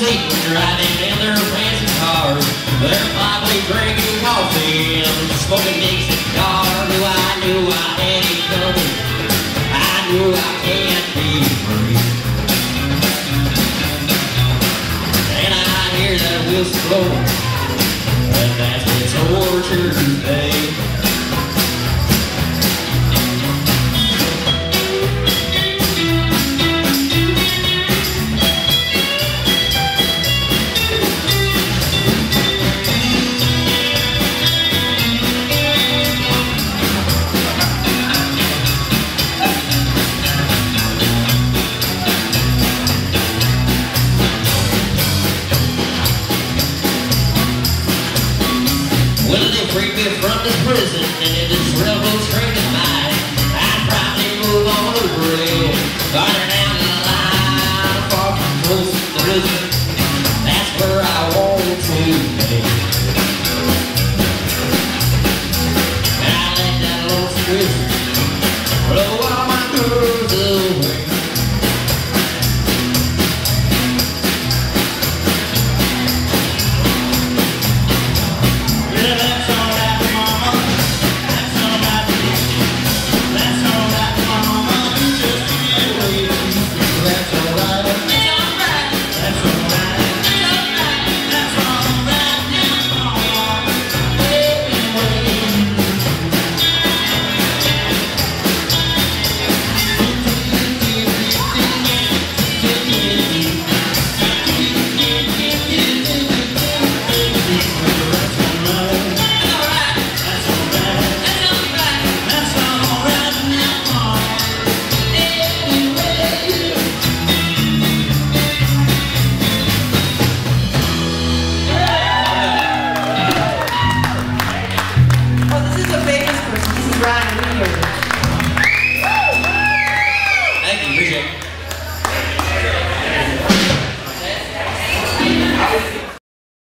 folks driving in their fancy cars. They're probably drinking coffee and smoking Dixie car. Knew I knew I had it coming. I knew I can't be free. And I hear that whistle blow, and that's the torture today. Freed me from the prison and in this railroad train of mine. I'd probably move on the rail, farther down the line, far from Folsom Prison.